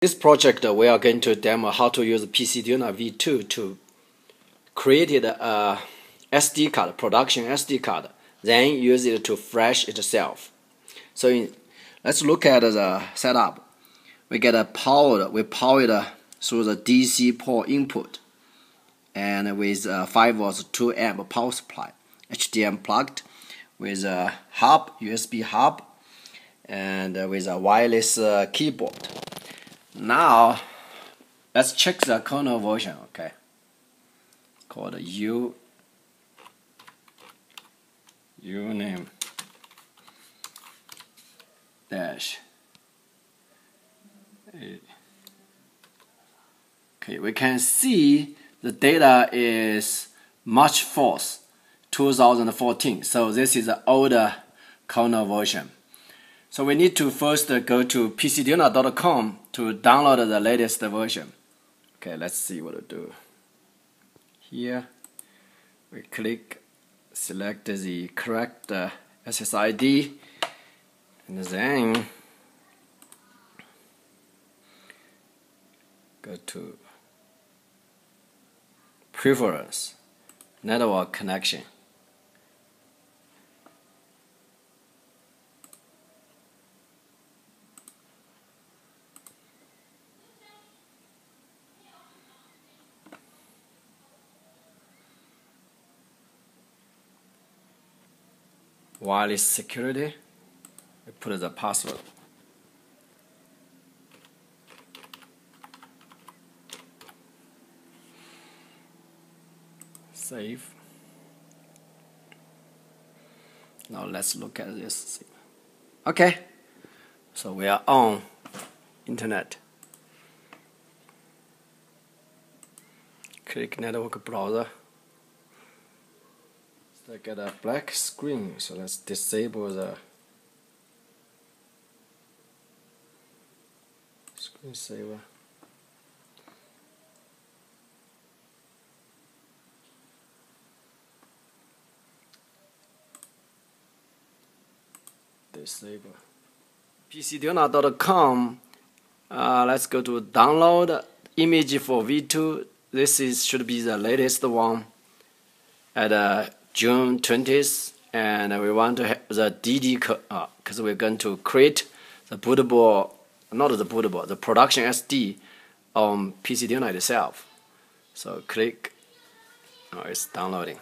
This project uh, we are going to demo how to use PCDuino V2 to create a SD card, production SD card, then use it to flash itself. So in, let's look at the setup. We get a powered, we power it through the DC port input and with a 5 volts 2 amp power supply, HDMI plugged with a hub, USB hub, and with a wireless uh, keyboard. Now, let's check the kernel version, okay? Called U, U name dash. Okay, we can see the data is March 4th, 2014. So this is the older kernel version. So we need to first go to pcduino.com to download the latest version. Okay, let's see what to do. Here, we click, select the correct uh, SSID, and then go to Preference, Network Connection. Wireless security. Put the password. Save. Now let's look at this. Okay. So we are on internet. Click network browser I get a black screen so let's disable the screensaver. Disable. Pcduino.com uh, let's go to download image for v2 this is should be the latest one at uh, June 20th, and we want to have the DD because uh, we're going to create the bootable, not the bootable, the production SD on PCDuino itself. So click, oh, it's downloading.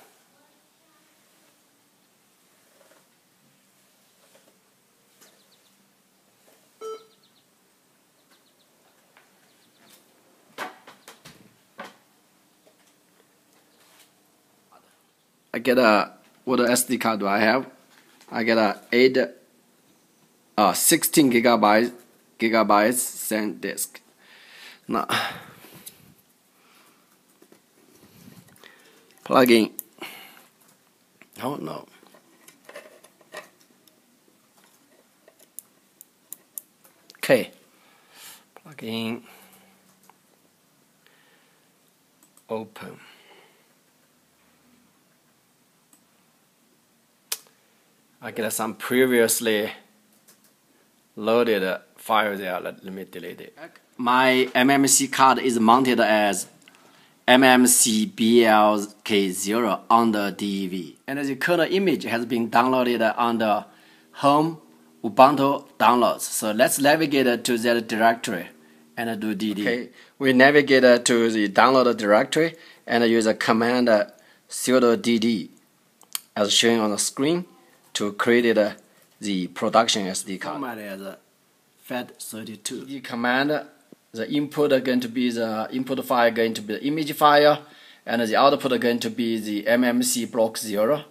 I get a what SD card do I have? I get a eight uh 16 gigabytes gigabytes SanDisk. Now plug in. Oh no. Okay. Plug in. Open. I get some previously loaded file there. Let, let me delete it. My MMC card is mounted as MMC BLK0 on the DEV. And the kernel image has been downloaded under Home Ubuntu Downloads. So let's navigate to that directory and do DD. Okay, we navigate to the download directory and use a command sudo dd as shown on the screen to create uh, the production SD card. Format as FAT32. The command, the input are going to be the input file going to be the image file, and the output are going to be the MMC block zero.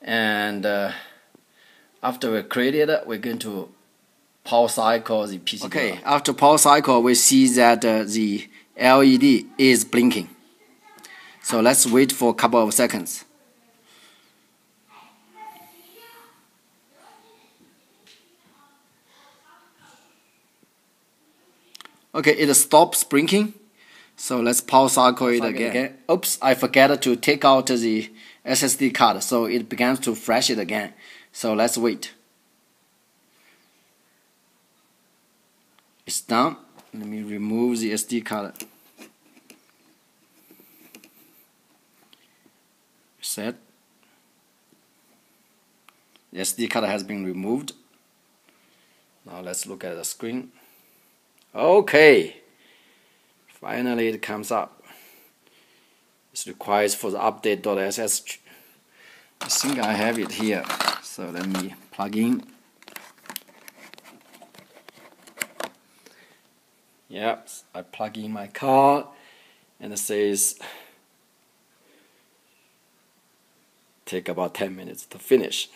And uh, after we create it, we're going to power cycle the PC. Okay, after power cycle, we see that uh, the LED is blinking. So let's wait for a couple of seconds. Okay, it stops blinking. So let's power cycle it again. again. Oops, I forgot to take out the SSD card, so it begins to flash it again. So let's wait. It's done. let me remove the SD card set the SD card has been removed now let's look at the screen okay. Finally it comes up. It requires for the update.sh I think I have it here. So let me plug in. Yep, I plug in my card and it says take about 10 minutes to finish.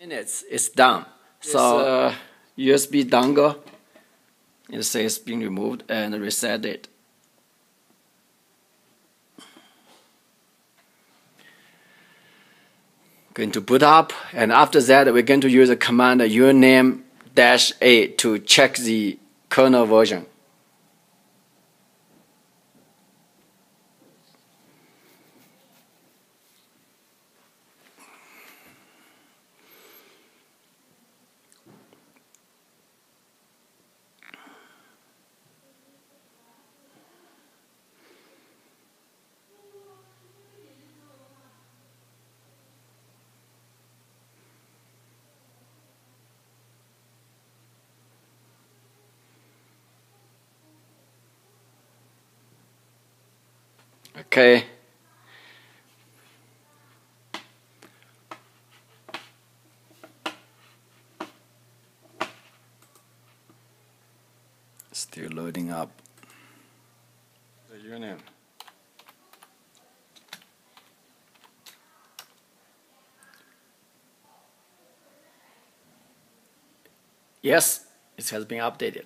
Minutes, it's done. So uh, USB dongle, it says being removed and reset it. Going to boot up and after that we're going to use a command uname dash a to check the kernel version. Okay. Still loading up the union. Yes, it has been updated.